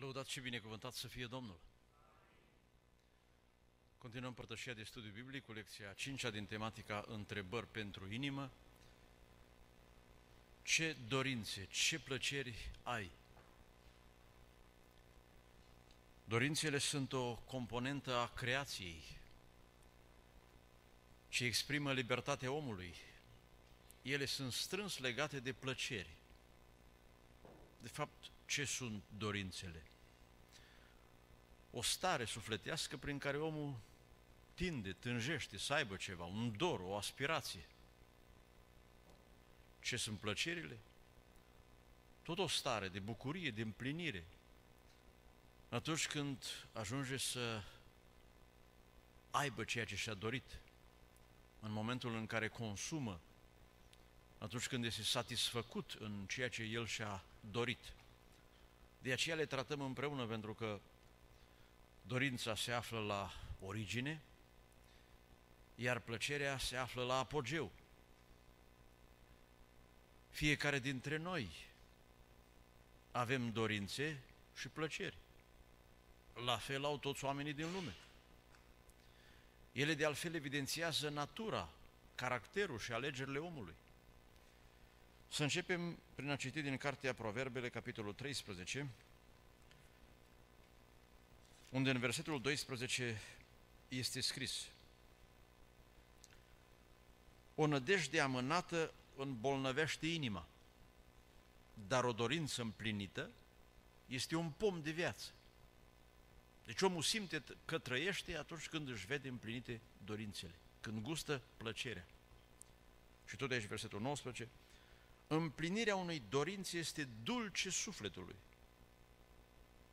Lăudat și binecuvântat să fie Domnul! Continuăm părtășia de studiu biblic cu lecția 5 din tematica Întrebări pentru inimă. Ce dorințe, ce plăceri ai? Dorințele sunt o componentă a creației, ce exprimă libertatea omului. Ele sunt strâns legate de plăceri. De fapt, ce sunt dorințele? O stare sufletească prin care omul tinde, tânjește să aibă ceva, un dor, o aspirație. Ce sunt plăcerile? Tot o stare de bucurie, de împlinire. Atunci când ajunge să aibă ceea ce și-a dorit, în momentul în care consumă, atunci când este satisfăcut în ceea ce el și-a dorit. De aceea le tratăm împreună, pentru că dorința se află la origine, iar plăcerea se află la apogeu. Fiecare dintre noi avem dorințe și plăceri. La fel au toți oamenii din lume. Ele de altfel evidențiază natura, caracterul și alegerile omului. Să începem prin a citi din Cartea Proverbele, capitolul 13, unde în versetul 12 este scris O nădejde amânată îmbolnăvește inima, dar o dorință împlinită este un pom de viață. Deci omul simte că trăiește atunci când își vede împlinite dorințele, când gustă plăcerea. Și tot de aici versetul 19, împlinirea unei dorințe este dulce sufletului,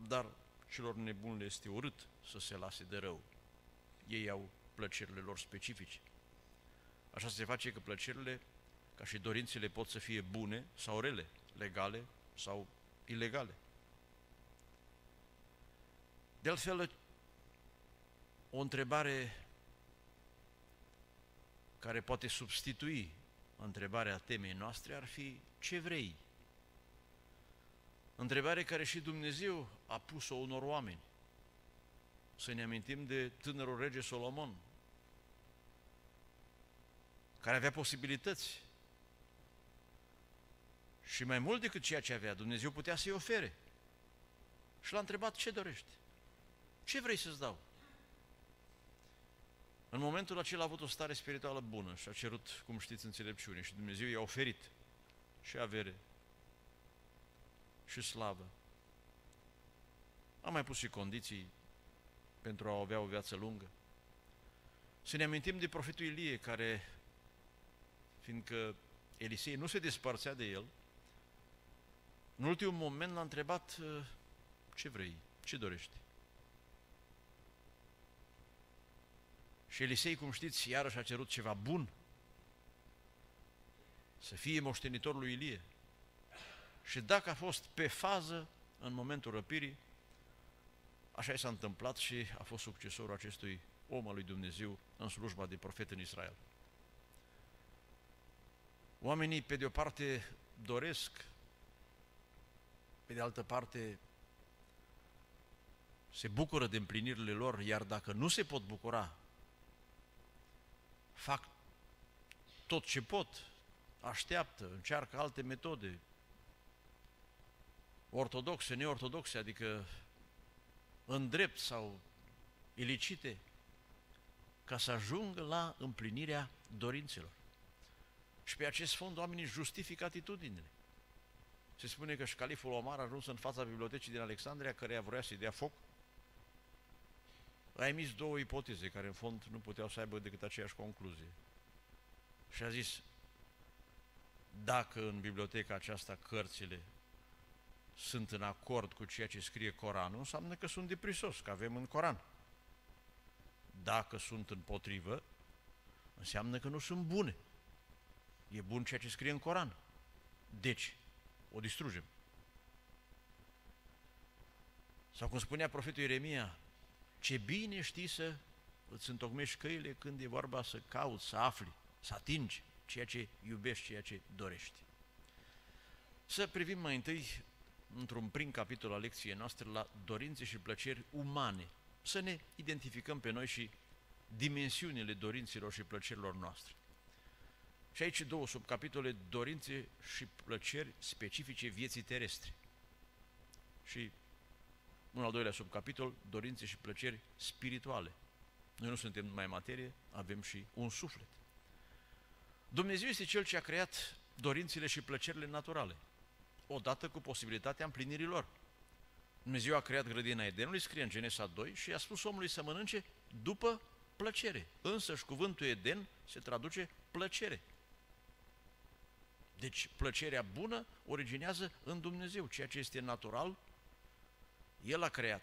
dar celor nebuni le este urât să se lase de rău. Ei au plăcerile lor specifice. Așa se face că plăcerile, ca și dorințele, pot să fie bune sau rele, legale sau ilegale. De altfel, o întrebare care poate substitui întrebarea temei noastre ar fi ce vrei? Întrebare care și Dumnezeu a pus-o unor oameni. Să ne amintim de tânărul rege Solomon, care avea posibilități. Și mai mult decât ceea ce avea, Dumnezeu putea să-i ofere. Și l-a întrebat ce dorești. Ce vrei să-ți dau? În momentul acela a avut o stare spirituală bună și a cerut, cum știți, înțelepciune și Dumnezeu i-a oferit și avere și slavă. A mai pus și condiții pentru a avea o viață lungă. Să ne amintim de profetul Ilie, care, fiindcă Elisei nu se despărțea de el, în ultimul moment l-a întrebat ce vrei, ce dorești. Și Elisei, cum știți, iarăși a cerut ceva bun, să fie moștenitor lui Ilie. Și dacă a fost pe fază în momentul răpirii, așa i s-a întâmplat și a fost succesorul acestui om al lui Dumnezeu în slujba de profet în Israel. Oamenii, pe de o parte, doresc, pe de altă parte, se bucură de împlinirile lor, iar dacă nu se pot bucura fac tot ce pot, așteaptă, încearcă alte metode, ortodoxe, neortodoxe, adică în drept sau ilicite, ca să ajungă la împlinirea dorințelor. Și pe acest fond oamenii justifică atitudinile. Se spune că și șcaliful Omar a ajuns în fața bibliotecii din Alexandria, care vrea să-i dea foc a emis două ipoteze care în fond nu puteau să aibă decât aceeași concluzie. Și a zis, dacă în biblioteca aceasta cărțile sunt în acord cu ceea ce scrie Coranul, înseamnă că sunt deprisos, că avem în Coran. Dacă sunt împotrivă, înseamnă că nu sunt bune. E bun ceea ce scrie în Coran. Deci, o distrugem. Sau cum spunea profetul Ieremia, ce bine știi să îți întocmești căile când e vorba să cauți, să afli, să atingi ceea ce iubești, ceea ce dorești. Să privim mai întâi într-un prim capitol al lecției noastre, la dorințe și plăceri umane. Să ne identificăm pe noi și dimensiunile dorințelor și plăcerilor noastre. Și aici două subcapitole, dorințe și plăceri specifice vieții terestre. Și un al doilea subcapitol, dorințe și plăceri spirituale. Noi nu suntem numai materie, avem și un suflet. Dumnezeu este Cel ce a creat dorințele și plăcerile naturale, odată cu posibilitatea împlinirii lor. Dumnezeu a creat grădina Edenului, scrie în Genesa 2, și a spus omului să mănânce după plăcere. Însă și cuvântul Eden se traduce plăcere. Deci plăcerea bună originează în Dumnezeu, ceea ce este natural, El a creat.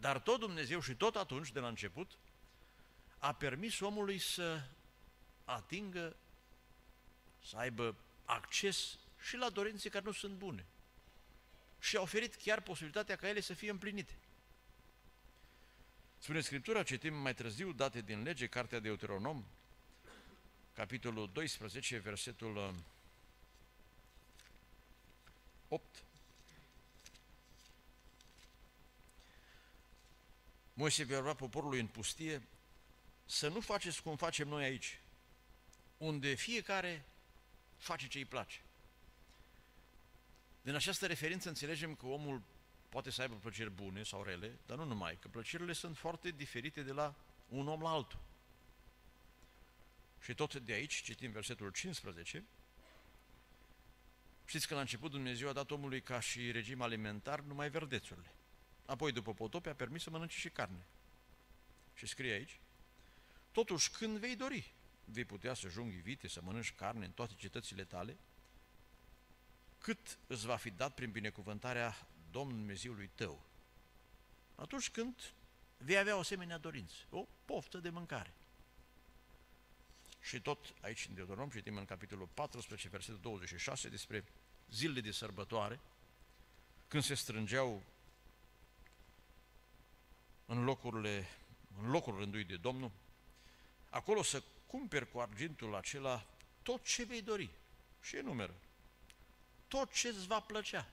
Dar tot Dumnezeu și tot atunci, de la început, a permis omului să atingă, să aibă acces și la dorințe care nu sunt bune. Și a oferit chiar posibilitatea ca ele să fie împlinite. Spune Scriptura, citim mai târziu, date din lege, Cartea de Deuteronom, capitolul 12, versetul 8. Uh, Moise vorba poporului în pustie să nu faceți cum facem noi aici, unde fiecare face ce îi place. Din această referință înțelegem că omul poate să aibă plăceri bune sau rele, dar nu numai, că plăcerile sunt foarte diferite de la un om la altul. Și tot de aici citim versetul 15. Știți că la început Dumnezeu a dat omului ca și regim alimentar numai verdețurile. Apoi, după potopie, a permis să mănânce și carne. Și scrie aici, totuși când vei dori, vei putea să junghi vite, să mănânci carne în toate cetățile tale, cât îți va fi dat prin binecuvântarea Domnului Dumnezeului tău. Atunci când vei avea o asemenea dorință, o poftă de mâncare. Și tot aici în Deuteronom citim în capitolul 14, versetul 26 despre zilele de sărbătoare, când se strângeau în locurile, în locul rânduit de Domnul, acolo să cumperi cu argintul acela tot ce vei dori. Și enumeră. Tot ce îți va plăcea.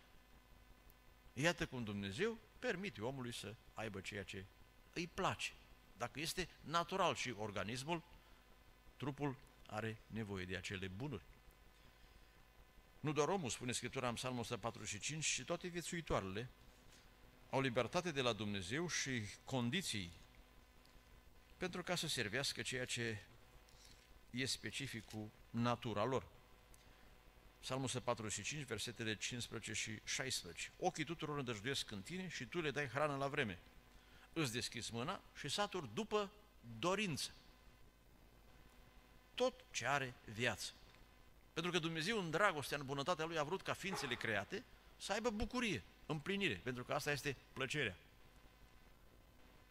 Iată cum Dumnezeu permite omului să aibă ceea ce îi place. Dacă este natural și organismul, trupul are nevoie de acele bunuri. Nu doar omul, spune Scriptura în Psalmul 145, și toate viețuitoarele au libertate de la Dumnezeu și condiții pentru ca să servească ceea ce e specific cu natura lor. Psalmul 145, versetele 15 și 16. Ochii tuturor îndăjduiesc în tine și tu le dai hrană la vreme. Îți deschizi mâna și saturi după dorință. Tot ce are viață. Pentru că Dumnezeu în dragostea, în bunătatea Lui a vrut ca ființele create să aibă bucurie, împlinire, pentru că asta este plăcerea.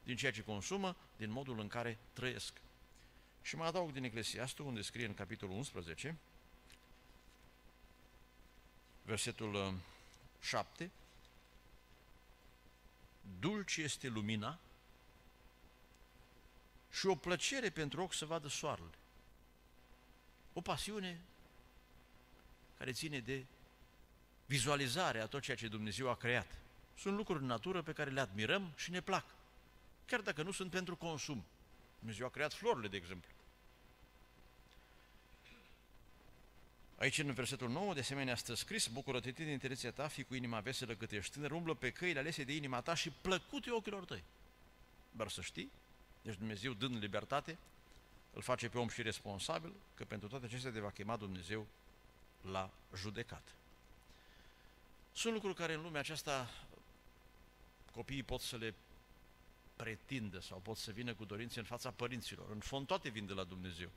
Din ceea ce consumă, din modul în care trăiesc. Și mai adaug din Eclesiastul, unde scrie în capitolul 11, versetul 7, uh, dulce este lumina și o plăcere pentru ochi să vadă soarele. O pasiune care ține de vizualizarea a tot ceea ce Dumnezeu a creat. Sunt lucruri în natură pe care le admirăm și ne plac, chiar dacă nu sunt pentru consum. Dumnezeu a creat florile, de exemplu. Aici, în versetul 9, de asemenea, stă scris, Bucură-te din interesia ta, fi cu inima veselă cât ești tânăr, umblă pe căile alese de inima ta și plăcute ochilor tăi. Dar să știi, deci Dumnezeu dând libertate, îl face pe om și responsabil, că pentru toate acestea te va chema Dumnezeu la judecat. Sunt lucruri care în lumea aceasta copiii pot să le pretindă sau pot să vină cu dorințe în fața părinților. În fond toate vin de la Dumnezeu.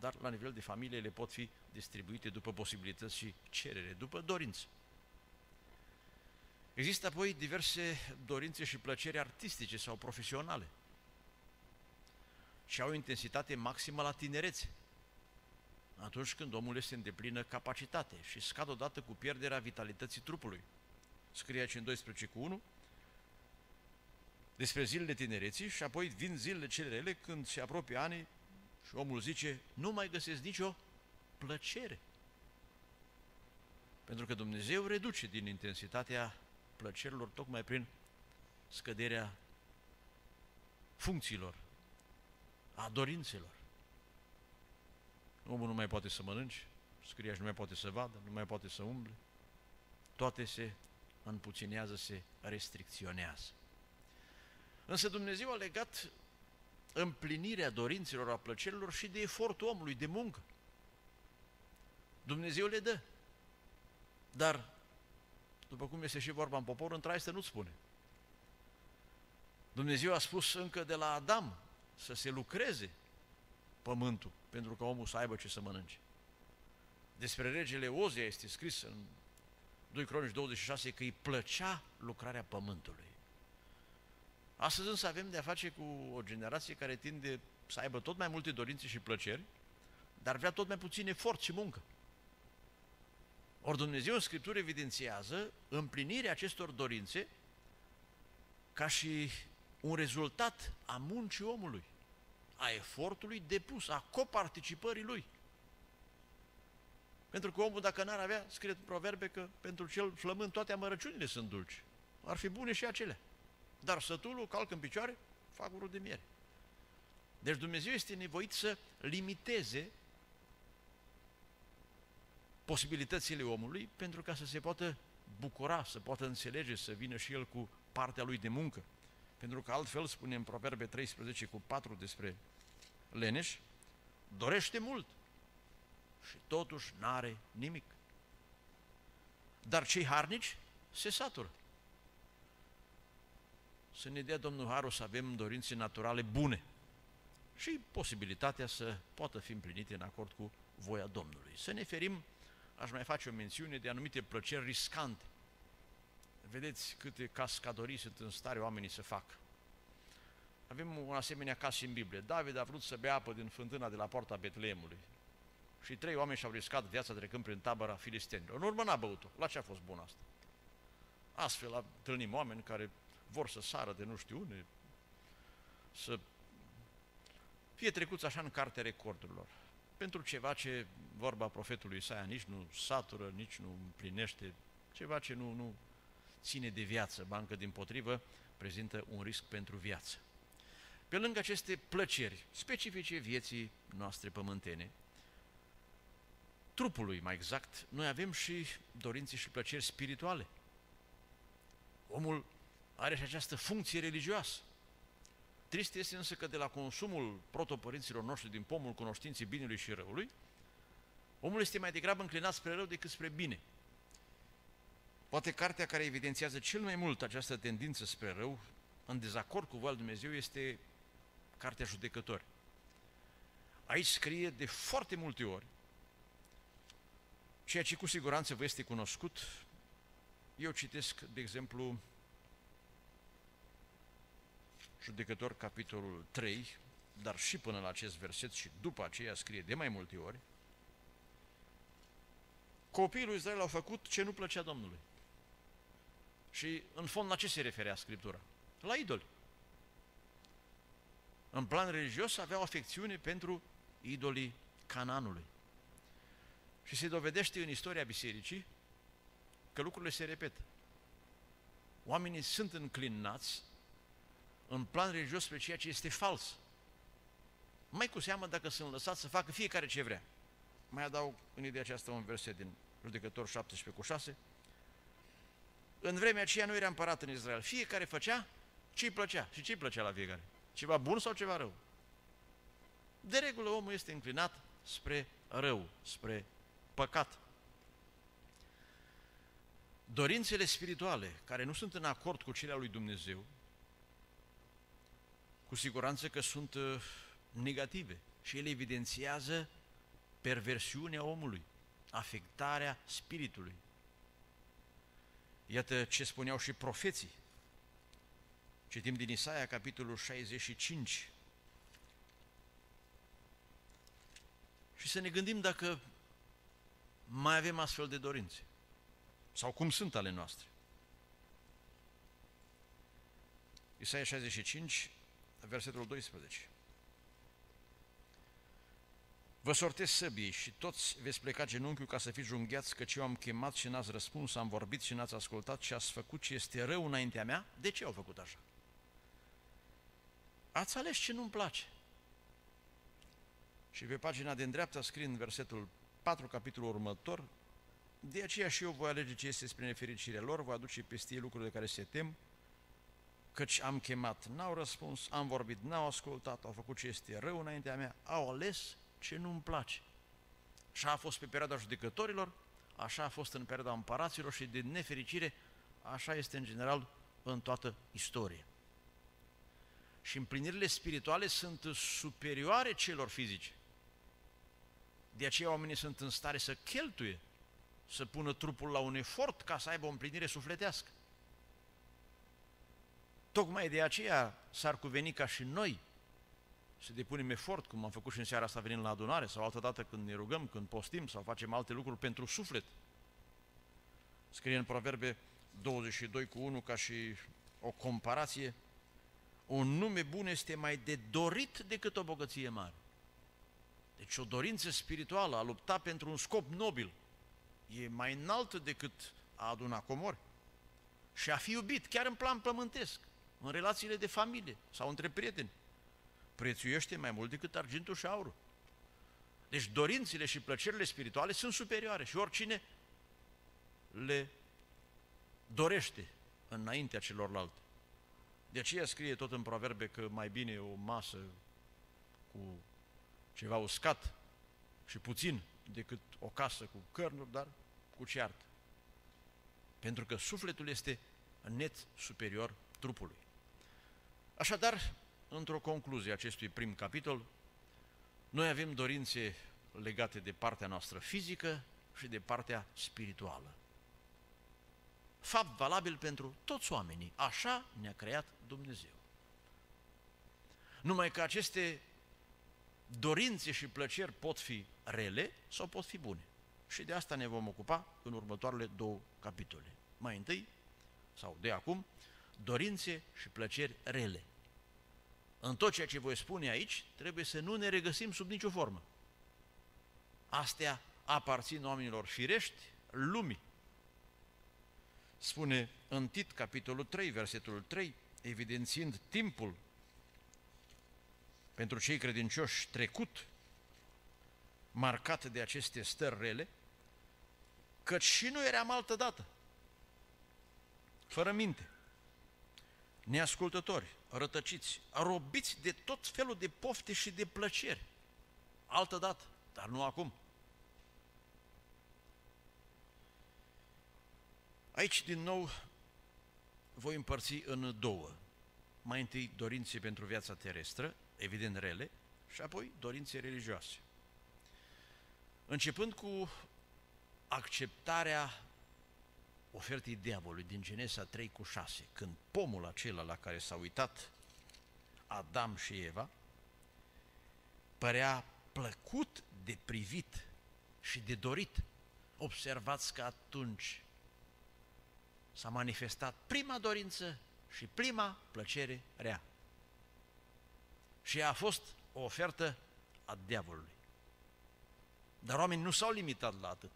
Dar la nivel de familie le pot fi distribuite după posibilități și cerere, după dorință. Există apoi diverse dorințe și plăceri artistice sau profesionale și au o intensitate maximă la tinerețe atunci când omul este în deplină capacitate și scad odată cu pierderea vitalității trupului. Scrie aici în 12 cu 1 despre zilele tinereții și apoi vin zilele cele rele când se apropie ani și omul zice, nu mai găsesc nicio plăcere. Pentru că Dumnezeu reduce din intensitatea plăcerilor tocmai prin scăderea funcțiilor, a dorințelor. Omul nu mai poate să mănânci, scriaș nu mai poate să vadă, nu mai poate să umble. Toate se împuținează, se restricționează. Însă Dumnezeu a legat împlinirea dorințelor, a plăcerilor și de efortul omului, de muncă. Dumnezeu le dă. Dar, după cum este și vorba în popor, în traistă nu spune. Dumnezeu a spus încă de la Adam să se lucreze pământul pentru ca omul să aibă ce să mănânce. Despre regele Ozia este scris în 2 Cronici 26 că îi plăcea lucrarea pământului. Astăzi însă avem de a face cu o generație care tinde să aibă tot mai multe dorințe și plăceri, dar vrea tot mai puțin efort și muncă. Ori Dumnezeu în Scriptură evidențiază împlinirea acestor dorințe ca și un rezultat a muncii omului, a efortului depus, a coparticipării lui. Pentru că omul, dacă n-ar avea, scrie în proverbe că pentru cel flămând toate amărăciunile sunt dulci. Ar fi bune și acelea. Dar sătulul calcă în picioare, fac urul de miere. Deci Dumnezeu este nevoit să limiteze posibilitățile omului pentru ca să se poată bucura, să poată înțelege, să vină și el cu partea lui de muncă. Pentru că altfel, spune în Proverbe 13 cu 4 despre leneș, dorește mult și totuși n-are nimic. Dar cei harnici se satură. Să ne dea Domnul Haru să avem dorințe naturale bune și posibilitatea să poată fi împlinite în acord cu voia Domnului. Să ne ferim, aș mai face o mențiune, de anumite plăceri riscante. Vedeți câte cascadorii sunt în stare oamenii să facă. Avem un asemenea caz în Biblie. David a vrut să bea apă din fântâna de la poarta Betleemului. Și trei oameni și-au riscat viața trecând prin tabăra filistenilor. În urmă n-a băut-o. La ce a fost bun asta? Astfel întâlnim oameni care vor să sară de nu știu unde, să fie trecuți așa în cartea recordurilor. Pentru ceva ce vorba profetului Isaia nici nu satură, nici nu împlinește, ceva ce nu, nu ține de viață, bancă din potrivă, prezintă un risc pentru viață. Pe lângă aceste plăceri specifice vieții noastre pământene, trupului mai exact, noi avem și dorințe și plăceri spirituale. Omul are și această funcție religioasă. Trist este însă că de la consumul protopărinților noștri din pomul cunoștinței binelui și răului, omul este mai degrabă înclinat spre rău decât spre bine. Poate cartea care evidențiază cel mai mult această tendință spre rău, în dezacord cu voia Dumnezeu, este Cartea Judecători. Aici scrie de foarte multe ori ceea ce cu siguranță vă este cunoscut. Eu citesc, de exemplu, Judecător, capitolul 3, dar și până la acest verset și după aceea scrie de mai multe ori, copiii lui Israel au făcut ce nu plăcea Domnului. Și în fond la ce se referea Scriptura? La idoli. În plan religios aveau afecțiune pentru idolii Cananului. Și se dovedește în istoria bisericii că lucrurile se repetă. Oamenii sunt înclinați în plan religios spre ceea ce este fals. Mai cu seamă dacă sunt lăsați să facă fiecare ce vrea. Mai adaug în ideea aceasta un verset din Judecător 17 cu 6. În vremea aceea nu era împărat în Israel. Fiecare făcea ce-i plăcea. Și ce-i plăcea la fiecare? Ceva bun sau ceva rău? De regulă omul este înclinat spre rău, spre păcat. Dorințele spirituale, care nu sunt în acord cu cele ale lui Dumnezeu, cu siguranță că sunt uh, negative și ele evidențiază perversiunea omului, afectarea spiritului. Iată ce spuneau și profeții. Citim din Isaia, capitolul 65. Și să ne gândim dacă mai avem astfel de dorințe. Sau cum sunt ale noastre. Isaia 65, versetul 12. Vă sortesc săbii și toți veți pleca genunchiul ca să fiți junghiați, căci eu am chemat și n-ați răspuns, am vorbit și n-ați ascultat și ați făcut ce este rău înaintea mea. De ce au făcut așa? Ați ales ce nu-mi place. Și pe pagina de dreapta scrie în versetul 4, capitolul următor, de aceea și eu voi alege ce este spre nefericirea lor, voi aduce peste ei lucruri de care se tem, căci am chemat, n-au răspuns, am vorbit, n-au ascultat, au făcut ce este rău înaintea mea, au ales ce nu-mi place. Așa a fost pe perioada judecătorilor, așa a fost în perioada împăraților și de nefericire, așa este în general în toată istoria. Și împlinirile spirituale sunt superioare celor fizice. De aceea oamenii sunt în stare să cheltuie, să pună trupul la un efort ca să aibă o împlinire sufletească. Tocmai de aceea s-ar cuveni ca și noi să depunem efort, cum am făcut și în seara asta venind la adunare, sau altă dată când ne rugăm, când postim, sau facem alte lucruri pentru suflet. Scrie în Proverbe 22 cu 1 ca și o comparație, un nume bun este mai de dorit decât o bogăție mare. Deci o dorință spirituală, a lupta pentru un scop nobil, e mai înaltă decât a aduna comori. Și a fi iubit, chiar în plan pământesc, în relațiile de familie sau între prieteni prețuiește mai mult decât argintul și aurul. Deci dorințele și plăcerile spirituale sunt superioare și oricine le dorește înaintea celorlalte. De aceea scrie tot în proverbe că mai bine o masă cu ceva uscat și puțin decât o casă cu cărnuri, dar cu ceartă. Pentru că sufletul este net superior trupului. Așadar, într-o concluzie acestui prim capitol, noi avem dorințe legate de partea noastră fizică și de partea spirituală. Fapt valabil pentru toți oamenii. Așa ne-a creat Dumnezeu. Numai că aceste dorințe și plăceri pot fi rele sau pot fi bune. Și de asta ne vom ocupa în următoarele două capitole. Mai întâi, sau de acum, dorințe și plăceri rele în tot ceea ce voi spune aici, trebuie să nu ne regăsim sub nicio formă. Astea aparțin oamenilor firești, lumii. Spune în Tit, capitolul 3, versetul 3, evidențiind timpul pentru cei credincioși trecut, marcat de aceste stări rele, că și nu eram altă dată, fără minte, neascultători, rătăciți, robiți de tot felul de pofte și de plăceri. Altă dată, dar nu acum. Aici, din nou, voi împărți în două. Mai întâi dorințe pentru viața terestră, evident rele, și apoi dorințe religioase. Începând cu acceptarea ofertei diavolului din Genesa 3 cu 6, când pomul acela la care s-a uitat Adam și Eva părea plăcut de privit și de dorit. Observați că atunci s-a manifestat prima dorință și prima plăcere rea. Și a fost o ofertă a diavolului. Dar oamenii nu s-au limitat la atât.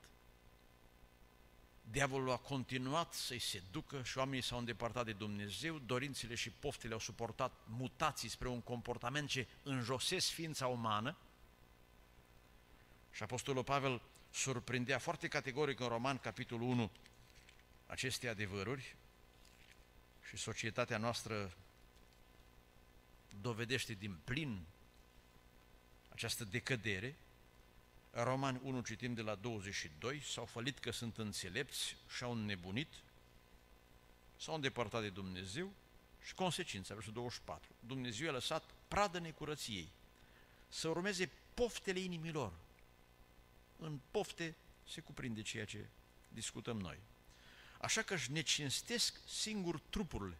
Diavolul a continuat să-i seducă și oamenii s-au îndepărtat de Dumnezeu, dorințele și poftele au suportat mutații spre un comportament ce înjosesc ființa umană. Și Apostolul Pavel surprindea foarte categoric în Roman, capitolul 1, aceste adevăruri și societatea noastră dovedește din plin această decădere, Roman 1 citim de la 22, s-au fălit că sunt înțelepți și au înnebunit, s-au îndepărtat de Dumnezeu și consecința, versul 24, Dumnezeu a lăsat pradă necurăției, să urmeze poftele inimilor. În pofte se cuprinde ceea ce discutăm noi. Așa că își necinstesc singur trupurile.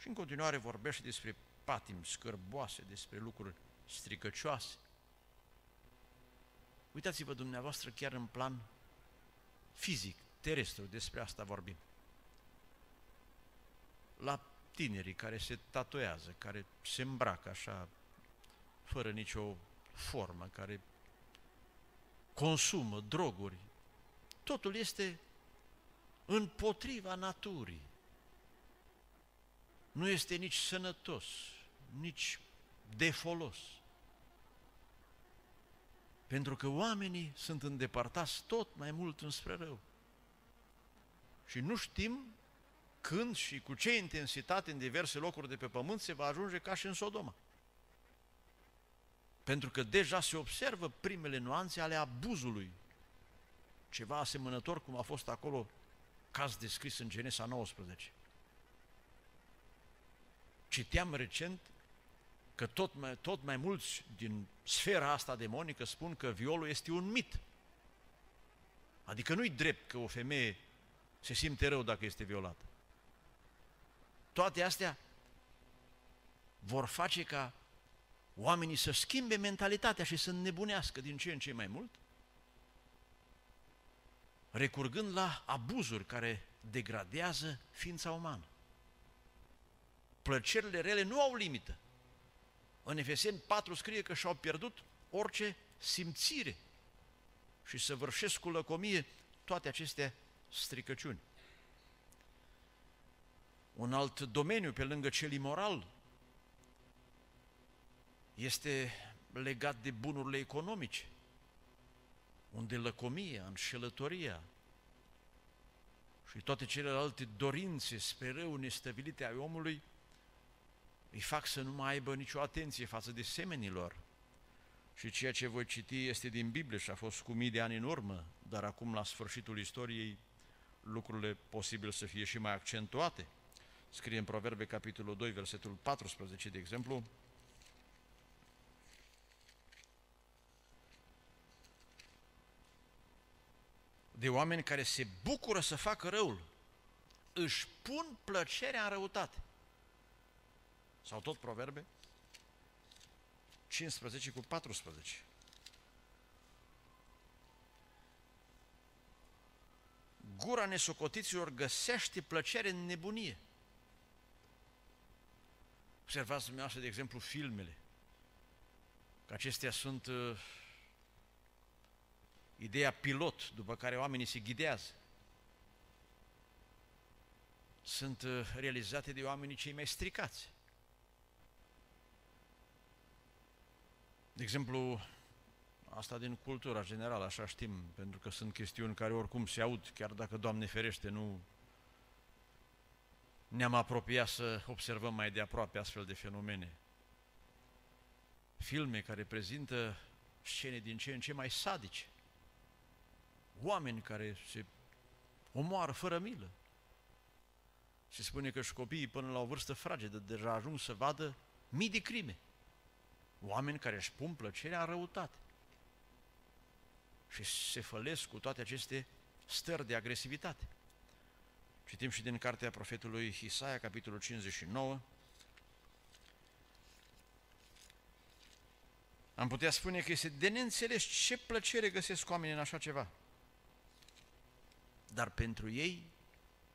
Și în continuare vorbește despre patim scârboase, despre lucruri stricăcioase. Uitați-vă dumneavoastră chiar în plan fizic, terestru, despre asta vorbim. La tinerii care se tatuează, care se îmbracă așa, fără nicio formă, care consumă droguri, totul este împotriva naturii. Nu este nici sănătos, nici de folos. Pentru că oamenii sunt îndepărtați tot mai mult înspre rău. Și nu știm când și cu ce intensitate în diverse locuri de pe pământ se va ajunge ca și în Sodoma. Pentru că deja se observă primele nuanțe ale abuzului. Ceva asemănător cum a fost acolo caz descris în Genesa 19. Citeam recent că tot mai, tot mai mulți din sfera asta demonică spun că violul este un mit. Adică nu-i drept că o femeie se simte rău dacă este violată. Toate astea vor face ca oamenii să schimbe mentalitatea și să nebunească din ce în ce mai mult, recurgând la abuzuri care degradează ființa umană. Plăcerile rele nu au limită. În Efeseni 4 scrie că și-au pierdut orice simțire și să vârșesc cu lăcomie toate aceste stricăciuni. Un alt domeniu pe lângă cel imoral este legat de bunurile economice, unde lăcomia, înșelătoria și toate celelalte dorințe spre rău nestabilite ai omului îi fac să nu mai aibă nicio atenție față de semenilor. Și ceea ce voi citi este din Biblie și a fost cu mii de ani în urmă, dar acum la sfârșitul istoriei lucrurile posibil să fie și mai accentuate. Scrie în Proverbe, capitolul 2, versetul 14, de exemplu, de oameni care se bucură să facă răul, își pun plăcerea în răutate. Sau tot proverbe? 15 cu 14. Gura nesocotiților găsește plăcere în nebunie. Observați dumneavoastră, de exemplu, filmele. Că acestea sunt uh, ideea pilot după care oamenii se ghidează. Sunt uh, realizate de oamenii cei mai stricați. De exemplu, asta din cultura generală, așa știm, pentru că sunt chestiuni care oricum se aud, chiar dacă, Doamne ferește, nu ne-am apropiat să observăm mai de aproape astfel de fenomene. Filme care prezintă scene din ce în ce mai sadice. Oameni care se omoară fără milă. Se spune că și copiii până la o vârstă fragedă deja ajung să vadă mii de crime. Oameni care își pun plăcerea în răutate. Și se fălesc cu toate aceste stări de agresivitate. Citim și din cartea profetului Isaia, capitolul 59. Am putea spune că este de neînțeles ce plăcere găsesc oamenii în așa ceva. Dar pentru ei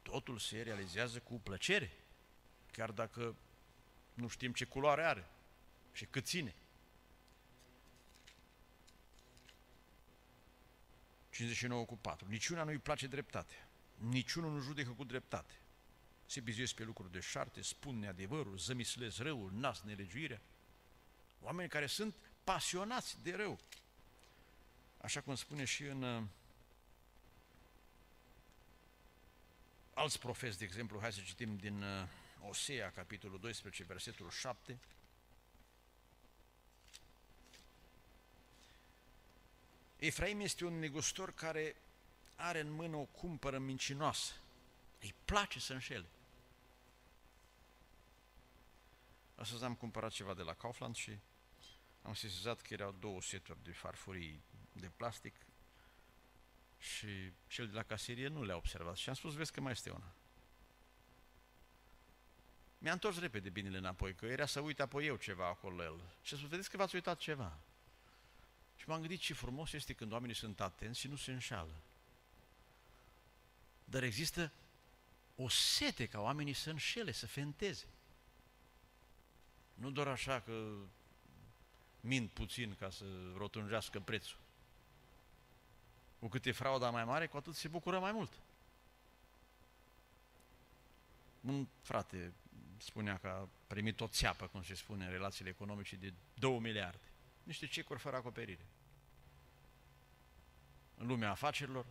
totul se realizează cu plăcere, chiar dacă nu știm ce culoare are și cât ține. 59 cu 4. Niciuna nu-i place dreptatea. Niciunul nu judecă cu dreptate. Se bizuiesc pe lucruri de șarte, spun neadevărul, zămislez răul, nas nelegiuirea. Oameni care sunt pasionați de rău. Așa cum spune și în uh, alți profeți, de exemplu, hai să citim din uh, Osea, capitolul 12, versetul 7, Efraim este un negustor care are în mână o cumpără mincinoasă. Îi place să înșele. Astăzi am cumpărat ceva de la Kaufland și am sesizat că erau două seturi de farfurii de plastic și cel de la caserie nu le-a observat și am spus, vezi că mai este una. Mi-a întors repede binele înapoi, că era să uit apoi eu ceva acolo la el. Și a spus, vedeți că v-ați uitat ceva. Și m-am gândit ce frumos este când oamenii sunt atenți și nu se înșală. Dar există o sete ca oamenii să înșele, să fenteze. Nu doar așa că mint puțin ca să rotunjească prețul. Cu cât e frauda mai mare, cu atât se bucură mai mult. Un frate spunea că a primit o țeapă, cum se spune, în relațiile economice de 2 miliarde. Niște cecuri fără acoperire. În lumea afacerilor,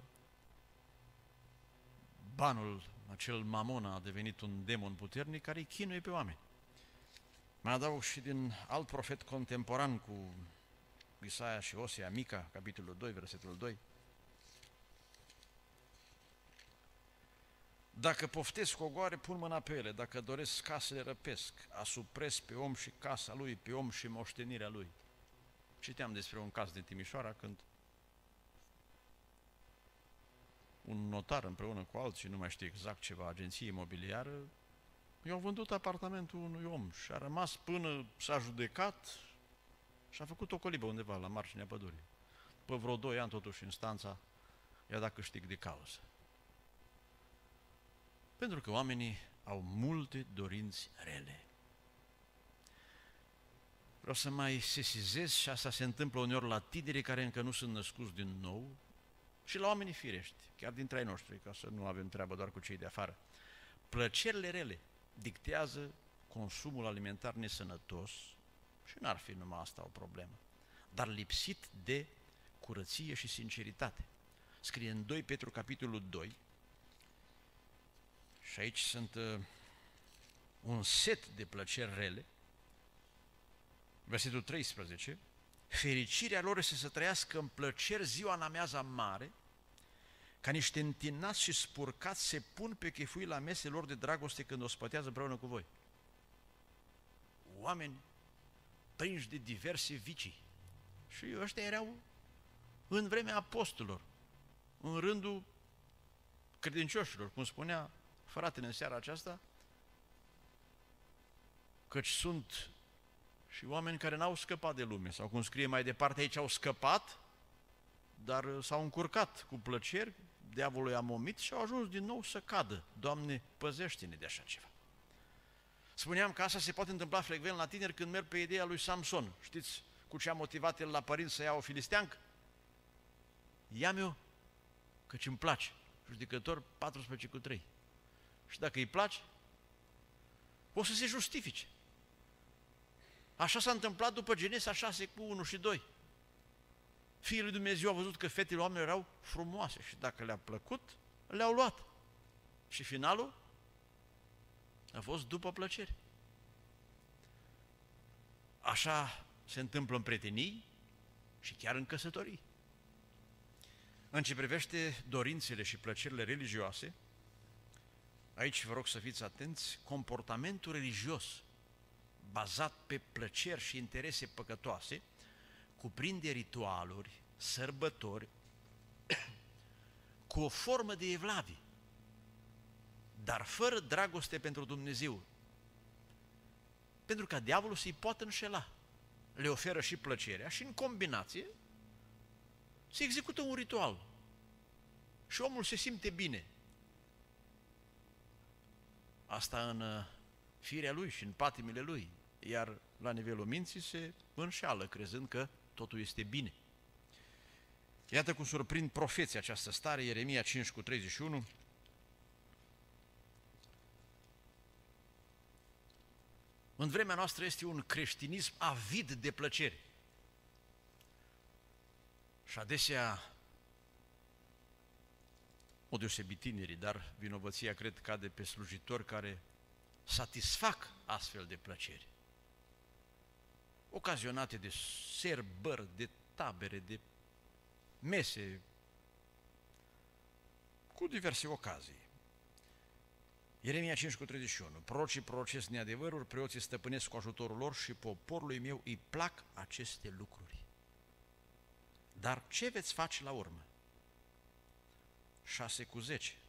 banul, acel mamon a devenit un demon puternic care îi chinuie pe oameni. Mai adaug și din alt profet contemporan cu Isaia și Osea, Mica, capitolul 2, versetul 2. Dacă poftesc ogoare, pun mâna pe ele, dacă doresc casele, răpesc, asupres pe om și casa lui, pe om și moștenirea lui. Citeam despre un caz din Timișoara când un notar împreună cu alții, nu mai știu exact ceva, agenție imobiliară, i-au vândut apartamentul unui om și a rămas până s-a judecat și a făcut o colibă undeva la marginea pădurii. După vreo doi ani, totuși, instanța i-a dat câștig de cauză. Pentru că oamenii au multe dorinți rele. Vreau să mai sesizez și asta se întâmplă uneori la tinerii care încă nu sunt născuți din nou și la oamenii firești, chiar dintre ai noștri, ca să nu avem treabă doar cu cei de afară. Plăcerile rele dictează consumul alimentar nesănătos și n-ar fi numai asta o problemă, dar lipsit de curăție și sinceritate. Scrie în 2 Petru capitolul 2 și aici sunt uh, un set de plăceri rele, versetul 13, fericirea lor este să trăiască în plăceri ziua în amiaza mare, ca niște întinați și spurcați se pun pe chefui la mese lor de dragoste când o spătează împreună cu voi. Oameni prinși de diverse vicii. Și ăștia erau în vremea apostolilor, în rândul credincioșilor, cum spunea fratele în seara aceasta, căci sunt și oameni care n-au scăpat de lume, sau cum scrie mai departe aici, au scăpat, dar s-au încurcat cu plăceri, diavolul i-a momit și au ajuns din nou să cadă. Doamne, păzește-ne de așa ceva. Spuneam că asta se poate întâmpla frecvent la tineri când merg pe ideea lui Samson. Știți cu ce a motivat el la părinți să ia o filisteancă? Ia-mi-o, căci îmi place. Judecător 14 cu 3. Și dacă îi place, o să se justifice. Așa s-a întâmplat după Genesa 6 cu 1 și 2. Fiul lui Dumnezeu a văzut că fetele oamenilor erau frumoase și dacă le-a plăcut, le-au luat. Și finalul a fost după plăcere. Așa se întâmplă în prietenii și chiar în căsătorii. În ce privește dorințele și plăcerile religioase, aici vă rog să fiți atenți, comportamentul religios bazat pe plăceri și interese păcătoase cuprinde ritualuri, sărbători, cu o formă de evlavie, dar fără dragoste pentru Dumnezeu. Pentru ca diavolul să-i poată înșela. Le oferă și plăcerea și în combinație se execută un ritual. Și omul se simte bine. Asta în uh, firea lui și în patimile lui. Iar la nivelul minții se înșeală, crezând că totul este bine. Iată cum surprind profeții această stare, Ieremia 5 cu 31. În vremea noastră este un creștinism avid de plăceri. Și adesea, o deosebit tinerii, dar vinovăția cred cade pe slujitori care satisfac astfel de plăceri ocazionate de serbări, de tabere, de mese, cu diverse ocazii. Ieremia 5 cu 31. Prorocii prorocesc neadevăruri, preoții stăpânesc cu ajutorul lor și poporului meu îi plac aceste lucruri. Dar ce veți face la urmă? 6 cu 10.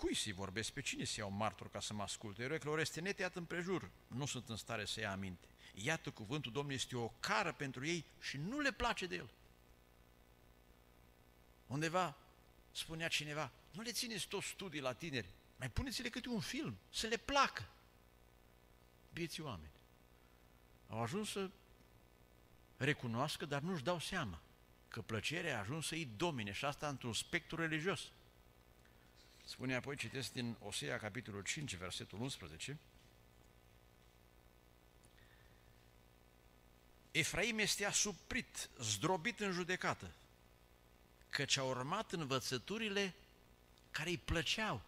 Cui să-i vorbesc? Pe cine să iau martor ca să mă asculte? Eroicele oreste nete, iată împrejur. Nu sunt în stare să ia aminte. Iată, cuvântul Domnului este o cară pentru ei și nu le place de el. Undeva spunea cineva, nu le țineți tot studii la tineri, mai puneți-le câte un film, să le placă. Bieți oameni. au ajuns să recunoască, dar nu-și dau seama că plăcerea a ajuns să-i domine și asta într-un spectru religios. Spune apoi, citesc din Osea, capitolul 5, versetul 11, Efraim este asuprit, zdrobit în judecată, căci a urmat învățăturile care îi plăceau.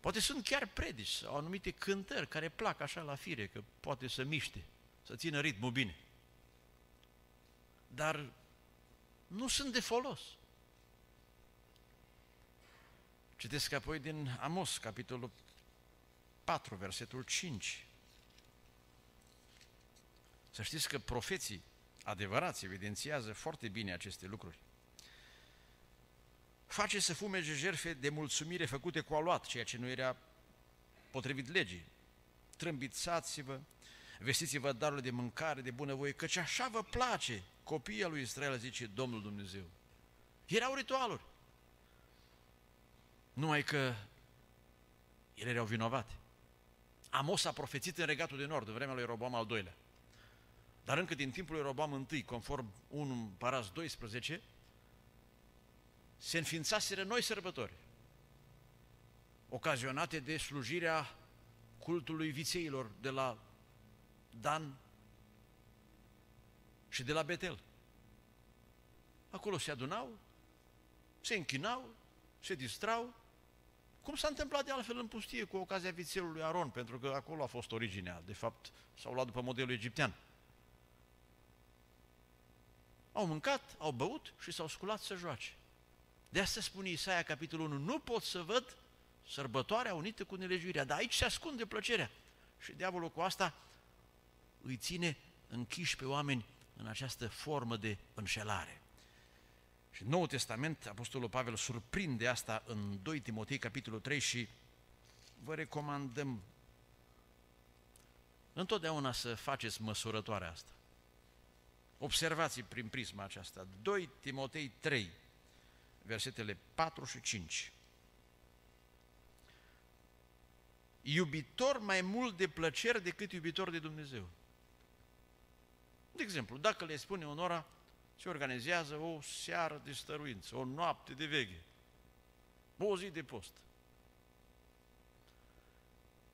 Poate sunt chiar predici sau anumite cântări care plac așa la fire, că poate să miște, să țină ritmul bine. Dar nu sunt de folos. Citesc apoi din Amos, capitolul 4, versetul 5. Să știți că profeții adevărați evidențiază foarte bine aceste lucruri. Face să fumege jerfe de mulțumire făcute cu aluat, ceea ce nu era potrivit legii. Trâmbițați-vă, vestiți-vă darurile de mâncare, de bunăvoie, căci așa vă place, copiii lui Israel, zice Domnul Dumnezeu. Erau ritualuri. Numai că ele erau vinovate. Amos a profețit în regatul de nord, în vremea lui Robam al doilea. Dar încă din timpul lui Robam I, conform 1 Paras 12, se înființaseră noi sărbători, ocazionate de slujirea cultului vițeilor de la Dan și de la Betel. Acolo se adunau, se închinau, se distrau, cum s-a întâmplat de altfel în pustie cu ocazia vițelului Aron, pentru că acolo a fost originea, de fapt s-au luat după modelul egiptean. Au mâncat, au băut și s-au sculat să joace. De asta spune Isaia, capitolul 1, nu pot să văd sărbătoarea unită cu nelejuirea, dar aici se ascunde plăcerea. Și diavolul cu asta îi ține închiși pe oameni în această formă de înșelare. Și în Noul Testament, Apostolul Pavel surprinde asta în 2 Timotei, capitolul 3 și vă recomandăm întotdeauna să faceți măsurătoarea asta. Observați prin prisma aceasta. 2 Timotei 3, versetele 4 și 5. Iubitor mai mult de plăceri decât iubitor de Dumnezeu. De exemplu, dacă le spune onora, se organizează o seară de stăruință, o noapte de veche, o zi de post.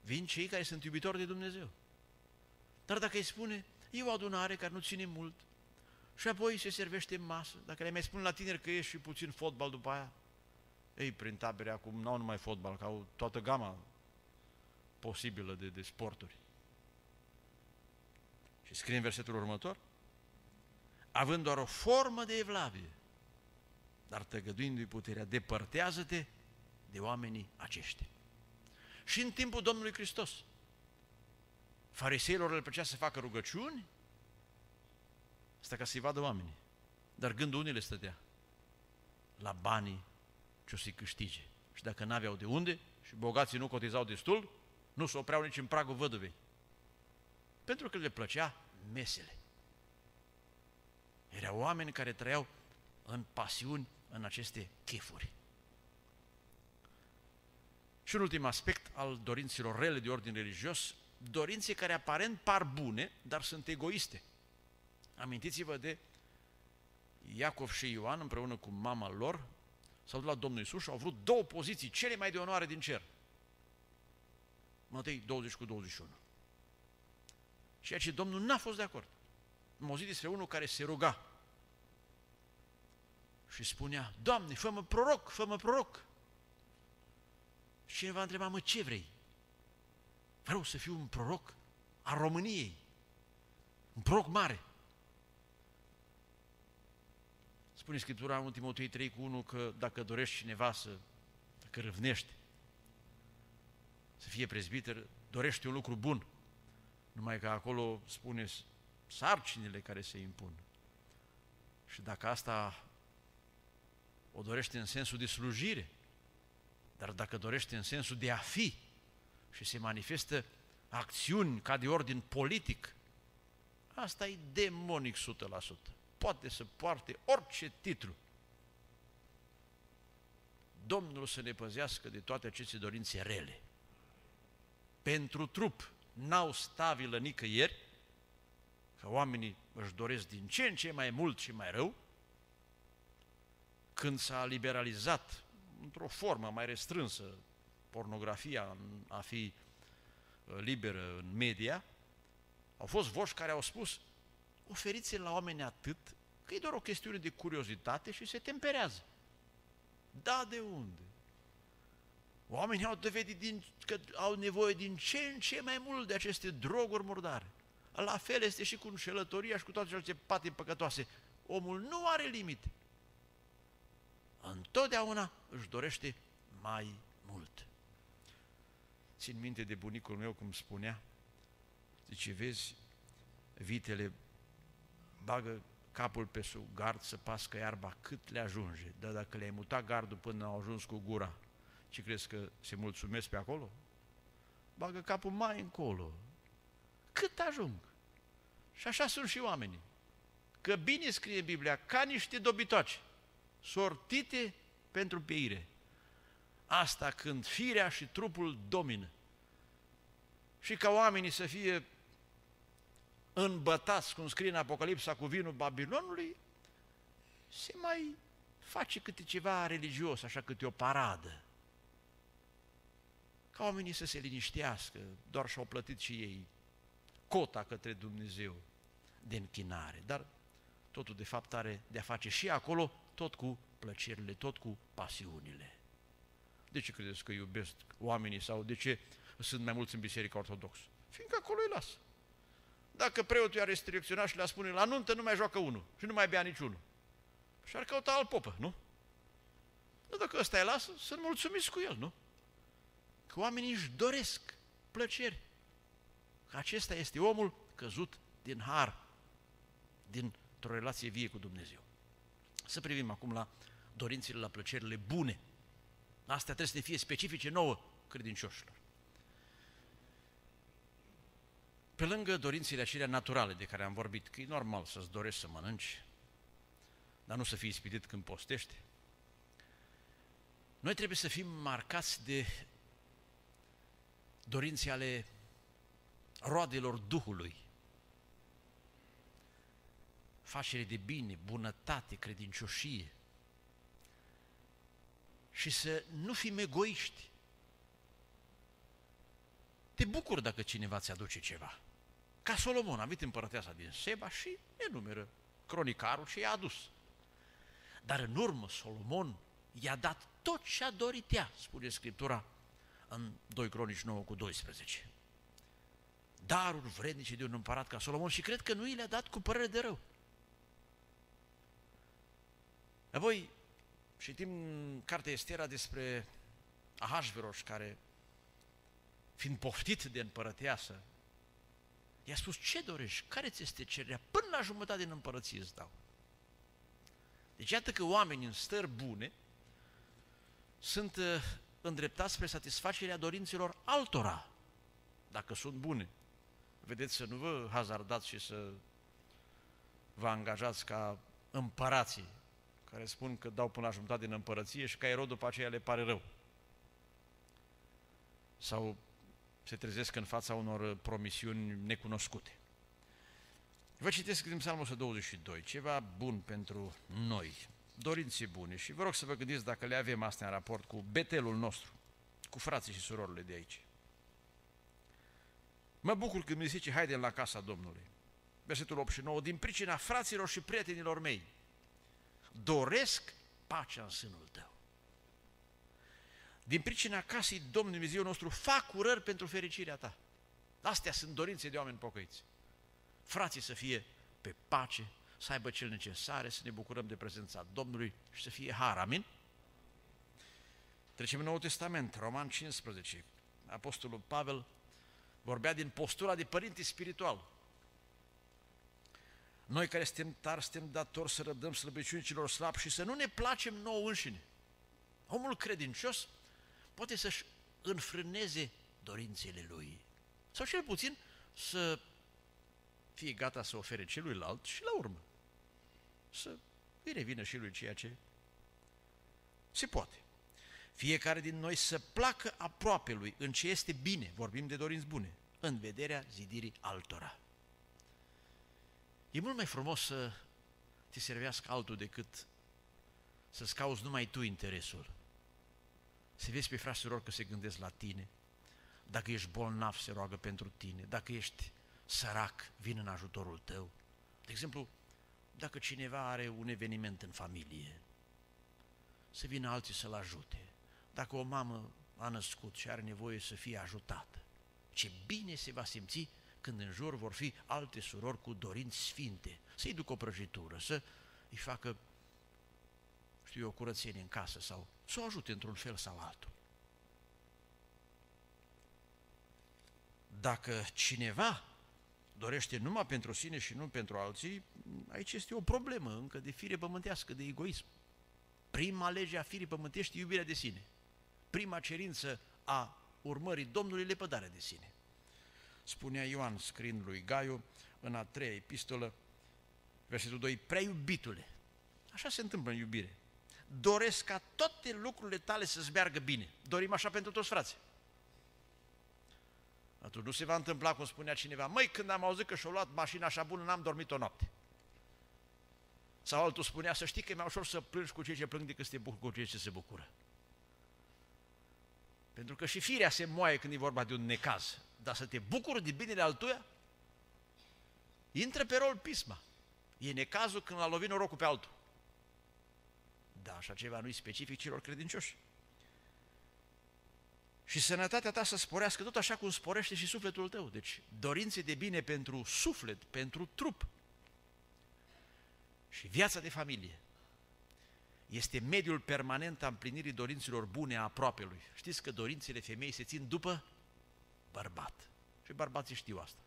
Vin cei care sunt iubitori de Dumnezeu. Dar dacă îi spune, e o adunare care nu ține mult, și apoi se servește masă. Dacă le mai spun la tineri că e și puțin fotbal după aia, ei, prin tabere acum n-au numai fotbal, că au toată gama posibilă de, de sporturi. Și scrie în versetul următor, având doar o formă de evlavie, dar tăgăduindu-i puterea, depărtează-te de oamenii aceștia. Și în timpul Domnului Hristos, fariseilor le plăcea să facă rugăciuni, Asta ca să-i vadă oamenii. Dar gândul unde le stătea? La banii ce o să-i câștige. Și dacă n-aveau de unde și bogații nu cotizau destul, nu se opreau nici în pragul văduvei. Pentru că le plăcea mesele. Erau oameni care trăiau în pasiuni, în aceste chefuri. Și un ultim aspect al dorinților rele de ordin religios, dorințe care aparent par bune, dar sunt egoiste. Amintiți-vă de Iacov și Ioan împreună cu mama lor s-au dus la Domnul Isus și au vrut două poziții cele mai de onoare din cer. Matei 20 cu 21. Ceea ce Domnul n-a fost de acord. Am auzit despre unul care se ruga și spunea, Doamne, fă-mă proroc, fă-mă proroc. Și cineva întreba, mă, ce vrei? Vreau să fiu un proroc a României, un proroc mare. Spune Scriptura în Timotei 3 cu 1 că dacă dorești cineva să, dacă râvnește, să fie prezbiter, dorește un lucru bun. Numai că acolo spune sarcinile care se impun. Și dacă asta o dorește în sensul de slujire, dar dacă dorește în sensul de a fi și se manifestă acțiuni ca de ordin politic, asta e demonic 100% poate să poarte orice titlu. Domnul să ne păzească de toate aceste dorințe rele. Pentru trup, n-au stabilă nicăieri, că oamenii își doresc din ce în ce mai mult și mai rău, când s-a liberalizat într-o formă mai restrânsă pornografia a fi uh, liberă în media, au fost voci care au spus oferiți la oameni atât că e doar o chestiune de curiozitate și se temperează. Da, de unde? Oamenii au dovedit din, că au nevoie din ce în ce mai mult de aceste droguri murdare. La fel este și cu înșelătoria și cu toate celelalte pate păcătoase. Omul nu are limite. Întotdeauna își dorește mai mult. Țin minte de bunicul meu cum spunea, zice, vezi, vitele bagă capul pe sub gard să pască iarba cât le ajunge, dar dacă le-ai mutat gardul până au ajuns cu gura, ce crezi că se mulțumesc pe acolo? Bagă capul mai încolo. Cât ajung? Și așa sunt și oamenii. Că bine scrie în Biblia, ca niște dobitoace, sortite pentru peire. Asta când firea și trupul domină. Și ca oamenii să fie îmbătați, cum scrie în Apocalipsa, cu vinul Babilonului, se mai face câte ceva religios, așa câte o paradă. Ca oamenii să se liniștească, doar și-au plătit și ei cota către Dumnezeu de închinare. Dar totul de fapt are de a face și acolo tot cu plăcerile, tot cu pasiunile. De ce credeți că iubesc oamenii sau de ce sunt mai mulți în Biserica Ortodoxă? Fiindcă acolo îi lasă. Dacă preotul i-a restricționat și le-a spune la nuntă nu mai joacă unul și nu mai bea niciunul. Și ar căuta alt popă, nu? Nu dacă ăsta îi lasă, sunt mulțumiți cu el, nu? Că oamenii își doresc plăceri. Că acesta este omul căzut din har, dintr-o relație vie cu Dumnezeu. Să privim acum la dorințele, la plăcerile bune. Astea trebuie să ne fie specifice nouă credincioșilor. Pe lângă dorințele acelea naturale de care am vorbit, că e normal să-ți dorești să mănânci, dar nu să fii ispitit când postești, noi trebuie să fim marcați de dorințe ale roadelor Duhului, facere de bine, bunătate, credincioșie și să nu fim egoiști. Te bucur dacă cineva ți aduce ceva. Ca Solomon, a venit împărăteasa din Seba și enumeră cronicarul și i-a adus. Dar în urmă Solomon i-a dat tot ce a dorit ea, spune Scriptura în 2 Cronici 9 cu 12. Daruri vrednice de un împărat ca Solomon și cred că nu i le-a dat cu părere de rău. Apoi citim cartea Estera despre Ahasveros care, fiind poftit de împărăteasă, i-a spus, ce dorești? Care ți este cererea? Până la jumătate din împărăție îți dau. Deci iată că oamenii în stări bune sunt uh, îndreptați spre satisfacerea dorințelor altora, dacă sunt bune. Vedeți să nu vă hazardați și să vă angajați ca împărații, care spun că dau până la jumătate din împărăție și ca erou după aceea le pare rău. Sau se trezesc în fața unor promisiuni necunoscute. Vă citesc din Psalmul 122, ceva bun pentru noi, dorințe bune și vă rog să vă gândiți dacă le avem astea în raport cu betelul nostru, cu frații și surorile de aici. Mă bucur când mi zice, haidem la casa Domnului. Versetul 8 și 9, din pricina fraților și prietenilor mei, doresc pacea în sânul tău. Din pricina casei Domnului Dumnezeu nostru, fac urări pentru fericirea ta. Astea sunt dorințe de oameni pocăiți. Frații să fie pe pace, să aibă cel necesare, să ne bucurăm de prezența Domnului și să fie har. Amin? Trecem în Noul Testament, Roman 15. Apostolul Pavel vorbea din postura de părinte spiritual. Noi care suntem tari, suntem datori să răbdăm slăbiciuni celor slabi și să nu ne placem nouă înșine. Omul credincios poate să-și înfrâneze dorințele lui. Sau cel puțin să fie gata să ofere celuilalt și la urmă să îi revină și lui ceea ce se poate. Fiecare din noi să placă aproape lui în ce este bine, vorbim de dorinți bune, în vederea zidirii altora. E mult mai frumos să te servească altul decât să-ți cauți numai tu interesul. Să vezi pe fraților că se gândesc la tine. Dacă ești bolnav, se roagă pentru tine. Dacă ești sărac, vin în ajutorul tău. De exemplu, dacă cineva are un eveniment în familie, să vină alții să-l ajute. Dacă o mamă a născut și are nevoie să fie ajutată, ce bine se va simți când în jur vor fi alte surori cu dorinți sfinte, să-i ducă o prăjitură, să îi facă, știu eu, o curățenie în casă sau să o ajute într-un fel sau altul. Dacă cineva dorește numai pentru sine și nu pentru alții, aici este o problemă încă de fire pământească, de egoism. Prima lege a firii pământești iubirea de sine. Prima cerință a urmării Domnului lepădarea de sine. Spunea Ioan scriind lui Gaiu în a treia epistolă, versetul 2, prea iubitule. Așa se întâmplă în iubire. Doresc ca toate lucrurile tale să-ți meargă bine. Dorim așa pentru toți frații. Atunci nu se va întâmpla cum spunea cineva, măi, când am auzit că și-o luat mașina așa bună, n-am dormit o noapte. Sau altul spunea, să știi că e mai ușor să plângi cu cei ce plâng decât să te bucuri cu cei ce se bucură. Pentru că și firea se moaie când e vorba de un necaz. Dar să te bucuri de binele altuia, intră pe rol pisma. E necazul când l-a lovit norocul pe altul. Da, așa ceva nu-i specific celor credincioși. Și sănătatea ta să sporească tot așa cum sporește și sufletul tău. Deci dorințe de bine pentru suflet, pentru trup. Și viața de familie este mediul permanent a împlinirii dorințelor bune a aproapelui. Știți că dorințele femeii se țin după bărbat. Și bărbații știu asta.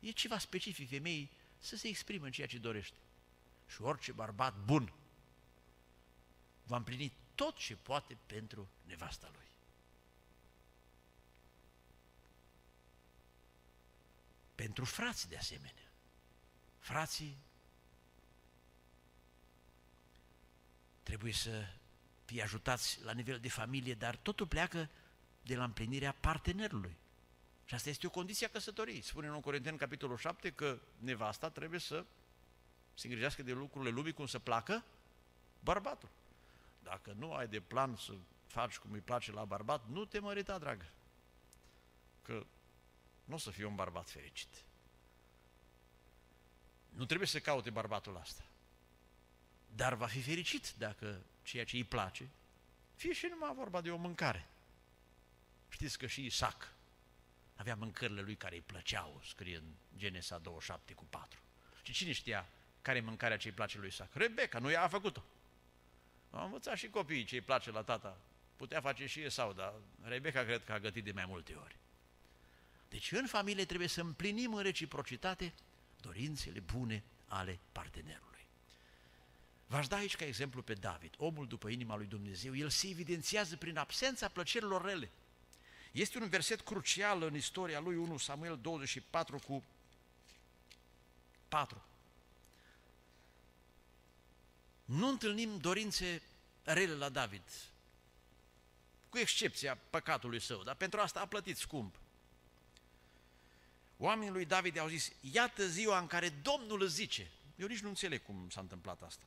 E ceva specific femeii să se exprimă în ceea ce dorește. Și orice bărbat bun va împlini tot ce poate pentru nevasta lui. Pentru frați de asemenea. Frații trebuie să fie ajutați la nivel de familie, dar totul pleacă de la împlinirea partenerului. Și asta este o condiție a căsătoriei. Spune în 1 Corinteni, capitolul 7, că nevasta trebuie să se îngrijească de lucrurile lumii cum să placă bărbatul. Dacă nu ai de plan să faci cum îi place la bărbat, nu te mărita, dragă. Că nu o să fie un bărbat fericit. Nu trebuie să caute bărbatul asta. Dar va fi fericit dacă ceea ce îi place, fie și numai vorba de o mâncare. Știți că și Isaac avea mâncările lui care îi plăceau, scrie în Genesa 27 cu 4. Și cine știa care e mâncarea ce îi place lui Isaac? Rebecca, nu ea a făcut-o. Am învățat și copiii ce îi place la tata. Putea face și Esau, dar Rebecca cred că a gătit de mai multe ori. Deci în familie trebuie să împlinim în reciprocitate dorințele bune ale partenerului. V-aș da aici ca exemplu pe David, omul după inima lui Dumnezeu. El se evidențiază prin absența plăcerilor rele. Este un verset crucial în istoria lui 1 Samuel 24 cu 4. Nu întâlnim dorințe rele la David, cu excepția păcatului său, dar pentru asta a plătit scump. Oamenii lui David au zis, iată ziua în care Domnul îți zice. Eu nici nu înțeleg cum s-a întâmplat asta.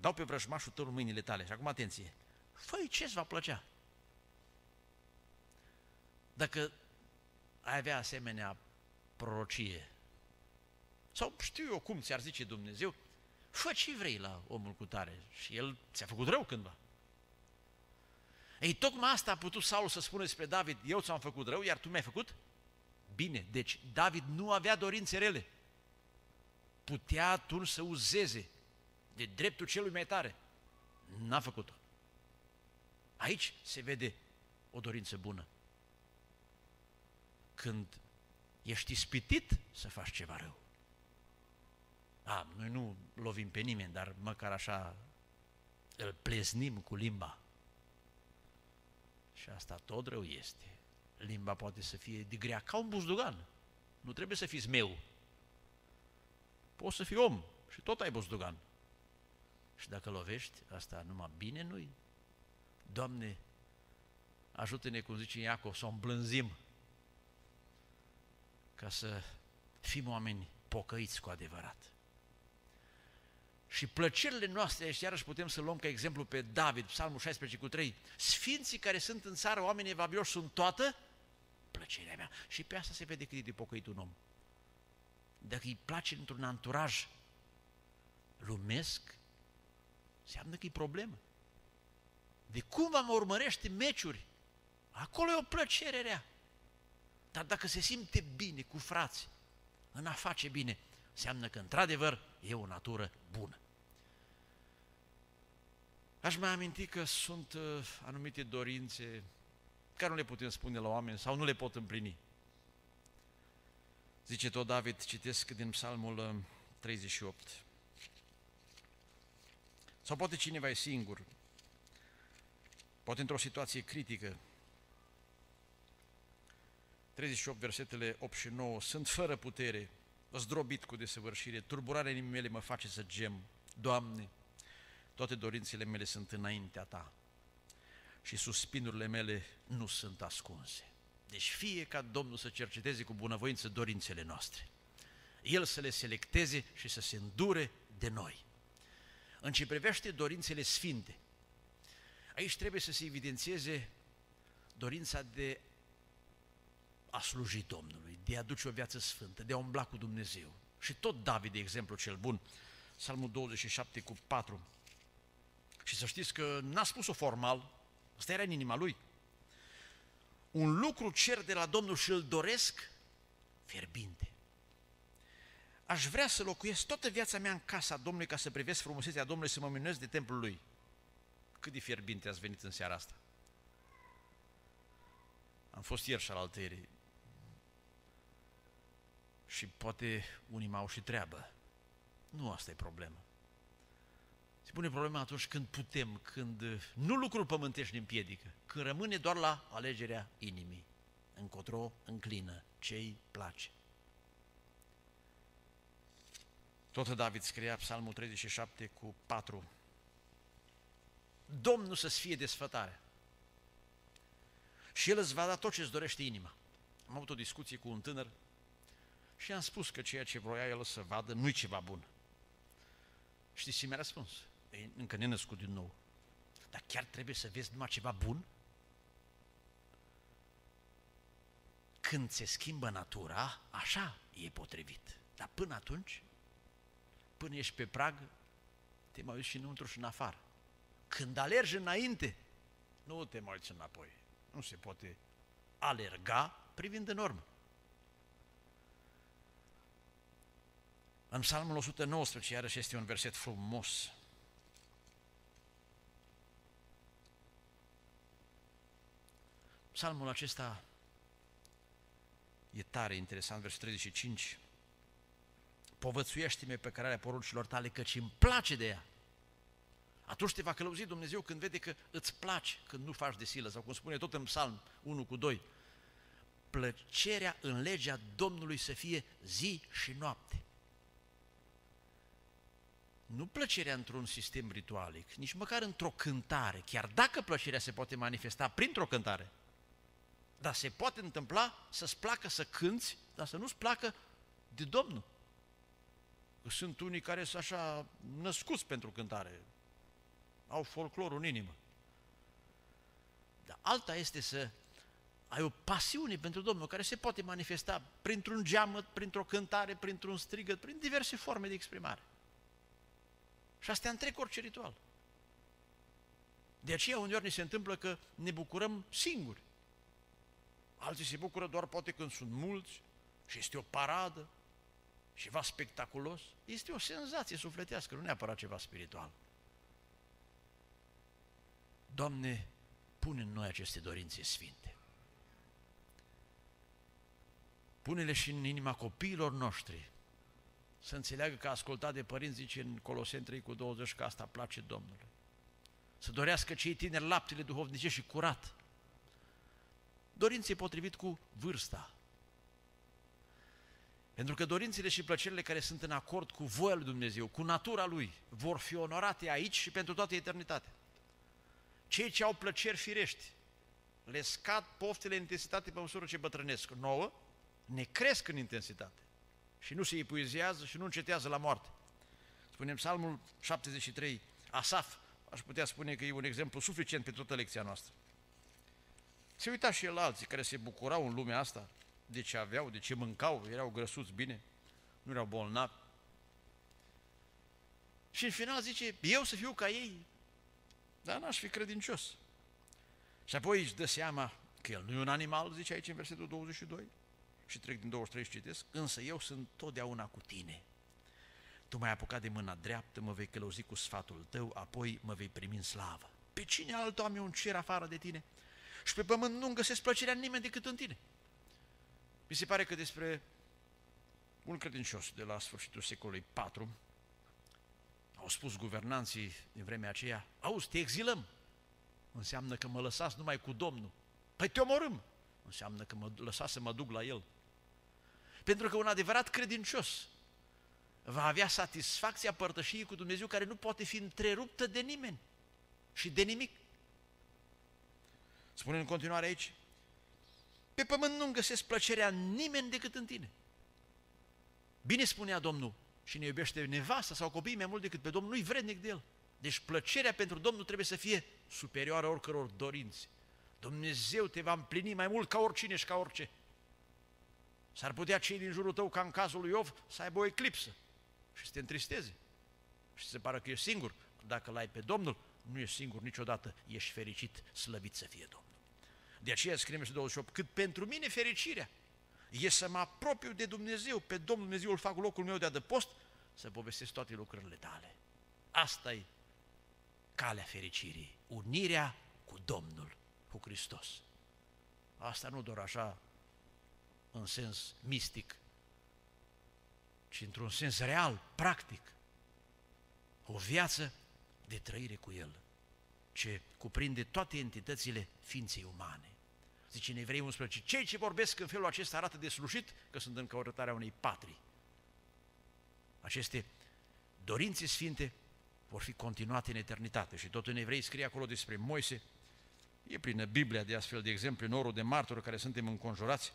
Dau pe vrăjmașul tău în mâinile tale. Și acum atenție. fă ce-ți va plăcea. Dacă ai avea asemenea prorocie, sau știu eu cum ți-ar zice Dumnezeu, fă ce vrei la omul cu tare. Și el ți-a făcut rău cândva. Ei, tocmai asta a putut Saul să spună despre David, eu ți-am făcut rău, iar tu mi-ai făcut bine. Deci David nu avea dorințe rele. Putea atunci să uzeze de dreptul celui mai tare. N-a făcut-o. Aici se vede o dorință bună. Când ești ispitit să faci ceva rău. A, noi nu lovim pe nimeni, dar măcar așa îl pleznim cu limba. Și asta tot rău este. Limba poate să fie de grea ca un buzdugan. Nu trebuie să fiți meu. Poți să fii om și tot ai buzdugan. Și dacă lovești, asta numai bine nu-i. Doamne, ajută-ne, cum zice Iacov, să o îmblânzim. ca să fim oameni pocăiți cu adevărat. Și plăcerile noastre, și iarăși putem să luăm ca exemplu pe David, Psalmul 16 cu 3, Sfinții care sunt în țară, oamenii evabioși, sunt toată plăcerea mea. Și pe asta se vede cât e de pocăit un om. Dacă îi place într-un anturaj lumesc, înseamnă că e problemă. De cum mă urmărește meciuri, acolo e o plăcere rea. Dar dacă se simte bine cu frații, în a face bine, înseamnă că într-adevăr e o natură bună. Aș mai aminti că sunt uh, anumite dorințe care nu le putem spune la oameni sau nu le pot împlini. Zice tot David, citesc din psalmul 38. Uh, sau poate cineva e singur, poate într-o situație critică. 38, versetele 8 și 9, sunt fără putere, zdrobit cu desăvârșire, turburarea inimii mele mă face să gem. Doamne, toate dorințele mele sunt înaintea Ta și suspinurile mele nu sunt ascunse. Deci fie ca Domnul să cerceteze cu bunăvoință dorințele noastre. El să le selecteze și să se îndure de noi. În ce privește dorințele sfinte, aici trebuie să se evidențieze dorința de a sluji Domnului, de a duce o viață sfântă, de a umbla cu Dumnezeu. Și tot David, de exemplu, cel bun, Psalmul 27 cu 4. Și să știți că n-a spus-o formal, asta era în inima lui. Un lucru cer de la Domnul și îl doresc fierbinte. Aș vrea să locuiesc toată viața mea în casa Domnului ca să privesc frumusețea Domnului, să mă minunez de templul Lui. Cât de fierbinte ați venit în seara asta. Am fost ieri și al altării. Și poate unii m-au și treabă. Nu asta e problema. Se pune problema atunci când putem, când nu lucrul pământești ne împiedică, când rămâne doar la alegerea inimii. Încotro înclină, ce-i place. Tot David scria Psalmul 37 cu 4. Domnul să-ți fie desfătare. Și El îți va da tot ce-ți dorește inima. Am avut o discuție cu un tânăr și am spus că ceea ce vroia el să vadă nu-i ceva bun. Știți ce mi-a răspuns? E încă nenăscut din nou. Dar chiar trebuie să vezi numai ceva bun? Când se schimbă natura, așa e potrivit. Dar până atunci, până ești pe prag, te mai uiți și înăuntru și în afară. Când alergi înainte, nu te mai uiți înapoi. Nu se poate alerga privind în urmă. În Psalmul 119, iarăși este un verset frumos. Psalmul acesta e tare interesant, versetul 35 povățuiește-mi pe cărarea poruncilor tale, căci îmi place de ea. Atunci te va călăuzi Dumnezeu când vede că îți place, când nu faci de silă, sau cum spune tot în psalm 1 cu 2, plăcerea în legea Domnului să fie zi și noapte. Nu plăcerea într-un sistem ritualic, nici măcar într-o cântare, chiar dacă plăcerea se poate manifesta printr-o cântare. Dar se poate întâmpla să-ți placă să cânți, dar să nu-ți placă de Domnul. Sunt unii care sunt așa născuți pentru cântare, au folclorul în inimă. Dar alta este să ai o pasiune pentru Domnul care se poate manifesta printr-un geamăt, printr-o cântare, printr-un strigăt, prin diverse forme de exprimare. Și astea întrec orice ritual. De aceea uneori ne se întâmplă că ne bucurăm singuri. Alții se bucură doar poate când sunt mulți și este o paradă ceva spectaculos, este o senzație sufletească, nu neapărat ceva spiritual. Doamne, pune în noi aceste dorințe sfinte. Pune-le și în inima copiilor noștri, să înțeleagă că ascultat de părinți, zice în Coloseni 3 cu 20, că asta place Domnului. Să dorească cei tineri laptele duhovnice și curat. Dorințe potrivit cu vârsta, pentru că dorințele și plăcerile care sunt în acord cu voia lui Dumnezeu, cu natura Lui, vor fi onorate aici și pentru toată eternitatea. Cei ce au plăceri firești, le scad poftele în intensitate pe măsură ce bătrânesc. Nouă, ne cresc în intensitate și nu se epuizează și nu încetează la moarte. Spunem Psalmul 73, Asaf, aș putea spune că e un exemplu suficient pentru toată lecția noastră. Se uita și el la alții care se bucurau în lumea asta de ce aveau, de ce mâncau, erau grăsuți bine, nu erau bolnavi. Și în final zice, eu să fiu ca ei, dar n-aș fi credincios. Și apoi își dă seama că el nu e un animal, zice aici în versetul 22, și trec din 23 și citesc, însă eu sunt totdeauna cu tine. Tu m-ai apucat de mâna dreaptă, mă vei călăuzi cu sfatul tău, apoi mă vei primi în slavă. Pe cine altul am eu un cer afară de tine? Și pe pământ nu găsesc plăcerea în nimeni decât în tine. Mi se pare că despre un credincios de la sfârșitul secolului IV au spus guvernanții din vremea aceea, auzi, te exilăm, înseamnă că mă lăsați numai cu Domnul. Păi te omorâm, înseamnă că mă lăsați să mă duc la El. Pentru că un adevărat credincios va avea satisfacția părtășiei cu Dumnezeu care nu poate fi întreruptă de nimeni și de nimic. Spune în continuare aici, pe pământ nu găsesc plăcerea nimeni decât în tine. Bine spunea Domnul, și ne iubește nevasta sau copiii mai mult decât pe Domnul, nu-i vrednic de el. Deci plăcerea pentru Domnul trebuie să fie superioară oricăror dorințe. Dumnezeu te va împlini mai mult ca oricine și ca orice. S-ar putea cei din jurul tău, ca în cazul lui Iov, să aibă o eclipsă și să te întristeze. Și se pare că ești singur. Dacă l-ai pe Domnul, nu ești singur niciodată, ești fericit, slăvit să fie Domnul. De aceea scrie 28, cât pentru mine fericirea e să mă apropiu de Dumnezeu, pe Domnul Dumnezeu îl fac locul meu de adăpost, să povestesc toate lucrurile tale. Asta e calea fericirii, unirea cu Domnul, cu Hristos. Asta nu doar așa în sens mistic, ci într-un sens real, practic. O viață de trăire cu El, ce cuprinde toate entitățile ființei umane. Zice în Evrei 11, cei ce vorbesc în felul acesta arată de slușit că sunt în căutarea unei patrii. Aceste dorințe sfinte vor fi continuate în eternitate și tot în Evrei scrie acolo despre Moise, e plină Biblia de astfel de exemple, norul de martori care suntem înconjurați,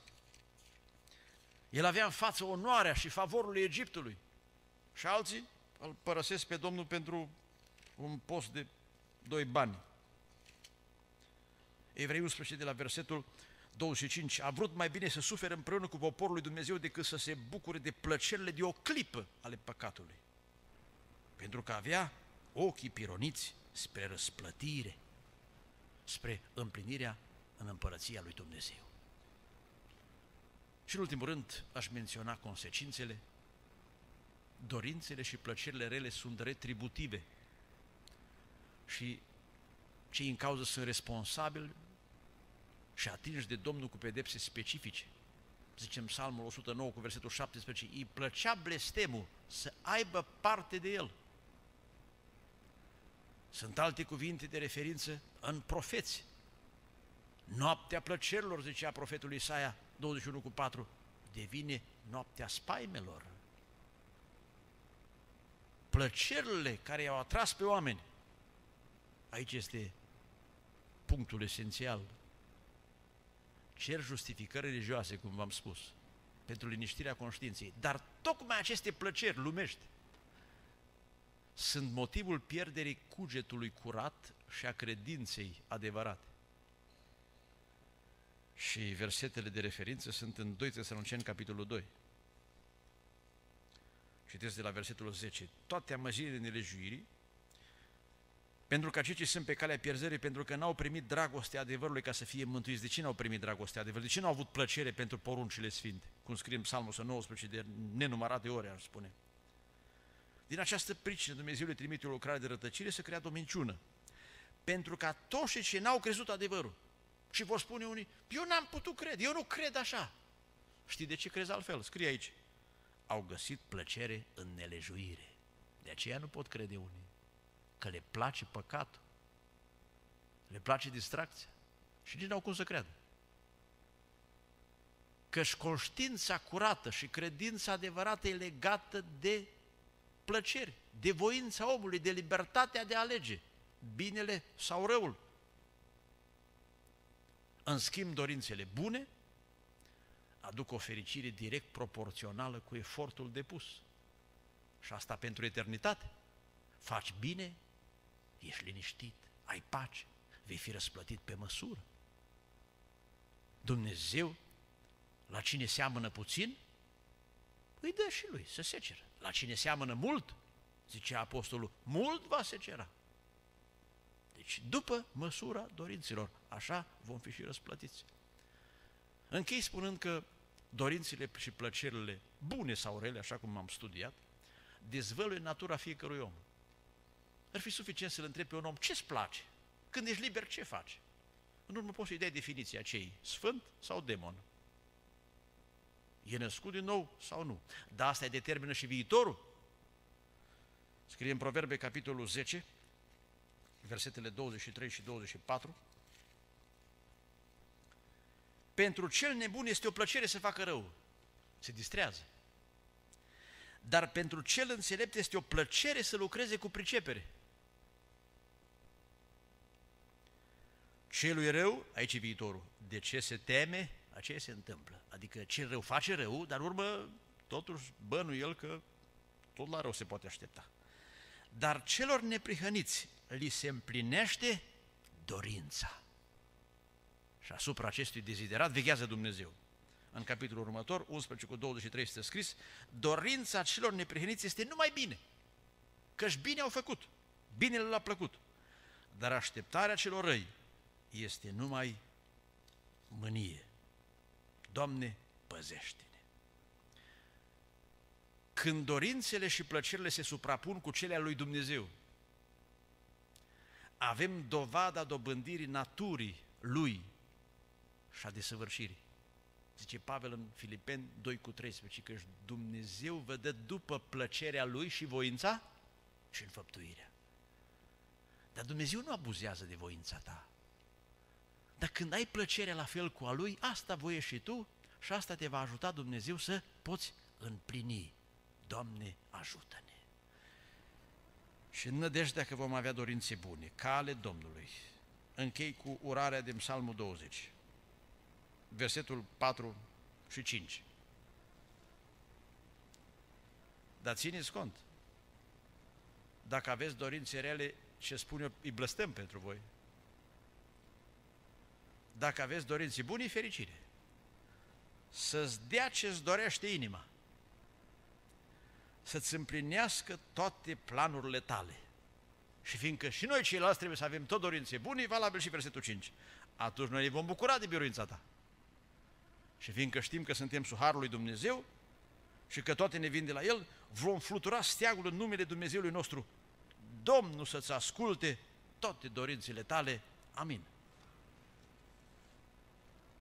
el avea în față onoarea și favorul Egiptului. Și alții îl părăsesc pe Domnul pentru un post de doi bani. Evrei 11 de la versetul 25, a vrut mai bine să sufere împreună cu poporul lui Dumnezeu decât să se bucure de plăcerile de o clipă ale păcatului. Pentru că avea ochii pironiți spre răsplătire, spre împlinirea în împărăția lui Dumnezeu. Și în ultimul rând aș menționa consecințele. Dorințele și plăcerile rele sunt retributive și cei în cauză sunt responsabili și atinși de Domnul cu pedepse specifice. Zicem Psalmul 109 cu versetul 17, îi plăcea blestemul să aibă parte de el. Sunt alte cuvinte de referință în profeți. Noaptea plăcerilor, zicea profetul Isaia, 21 cu 4, devine noaptea spaimelor. Plăcerile care i-au atras pe oameni, aici este punctul esențial. Cer justificări religioase, cum v-am spus, pentru liniștirea conștiinței. Dar tocmai aceste plăceri lumești sunt motivul pierderii cugetului curat și a credinței adevărate. Și versetele de referință sunt în 2 Tesaloniceni, capitolul 2. Citesc de la versetul 10. Toate amăzirile nelejuirii, pentru că cei ce sunt pe calea pierzării, pentru că n-au primit dragostea adevărului ca să fie mântuiți. De ce n-au primit dragostea adevărului? De ce n-au avut plăcere pentru poruncile sfinte? Cum scrie în Psalmul 19 de nenumărate ori, ar spune. Din această pricină Dumnezeu le trimite o lucrare de rătăcire să crea o minciună. Pentru ca toți ce n-au crezut adevărul, și vor spune unii, eu n-am putut crede, eu nu cred așa. Știi de ce crezi altfel? Scrie aici. Au găsit plăcere în nelejuire. De aceea nu pot crede unii. Că le place păcatul. Le place distracția. Și nici n-au cum să creadă. Căci conștiința curată și credința adevărată e legată de plăceri, de voința omului, de libertatea de a alege binele sau răul. În schimb, dorințele bune aduc o fericire direct proporțională cu efortul depus. Și asta pentru eternitate. Faci bine, ești liniștit, ai pace, vei fi răsplătit pe măsură. Dumnezeu, la cine seamănă puțin, îi dă și lui să seceră. La cine seamănă mult, zice apostolul, mult va secera. Deci, după măsura dorinților, așa vom fi și răsplătiți. Închei spunând că dorințele și plăcerile, bune sau rele, așa cum am studiat, dezvăluie natura fiecărui om. Ar fi suficient să-l întrebi pe un om ce-ți place? Când ești liber, ce faci? În urmă poți să-i dai definiția cei sfânt sau demon. E născut din nou sau nu? Dar asta determină și viitorul. Scrie în Proverbe, capitolul 10, versetele 23 și 24. Pentru cel nebun este o plăcere să facă rău. Se distrează. Dar pentru cel înțelept este o plăcere să lucreze cu pricepere. Celui rău, aici e viitorul, de ce se teme, aceea se întâmplă. Adică cel rău face rău, dar urmă totuși el că tot la rău se poate aștepta. Dar celor neprihăniți li se împlinește dorința. Și asupra acestui deziderat veghează Dumnezeu. În capitolul următor, 11 cu 23 este scris, dorința celor neprihăniți este numai bine, căci bine au făcut, binele l-a plăcut. Dar așteptarea celor răi este numai mânie. Doamne, păzește-ne! Când dorințele și plăcerile se suprapun cu cele ale lui Dumnezeu, avem dovada dobândirii naturii lui și a desăvârșirii. Zice Pavel în Filipeni 2 cu 13 că Dumnezeu vă dă după plăcerea lui și voința și înfăptuirea. Dar Dumnezeu nu abuzează de voința ta. Dar când ai plăcerea la fel cu a lui, asta voie și tu și asta te va ajuta Dumnezeu să poți împlini. Doamne, ajută-ne! Și în nădejdea că vom avea dorințe bune, cale Domnului, închei cu urarea din Psalmul 20, versetul 4 și 5. Dar țineți cont, dacă aveți dorințe rele, ce spun eu, îi blăstăm pentru voi. Dacă aveți dorințe bune, fericire. Să-ți dea ce-ți dorește inima. Să-ți împlinească toate planurile tale. Și fiindcă și noi ceilalți trebuie să avem tot dorințe bune, valabil și versetul 5. Atunci noi ne vom bucura de biruința ta. Și fiindcă știm că suntem suharul lui Dumnezeu și că toate ne vin de la El, vom flutura steagul în numele Dumnezeului nostru. Domnul să-ți asculte toate dorințele tale. Amin.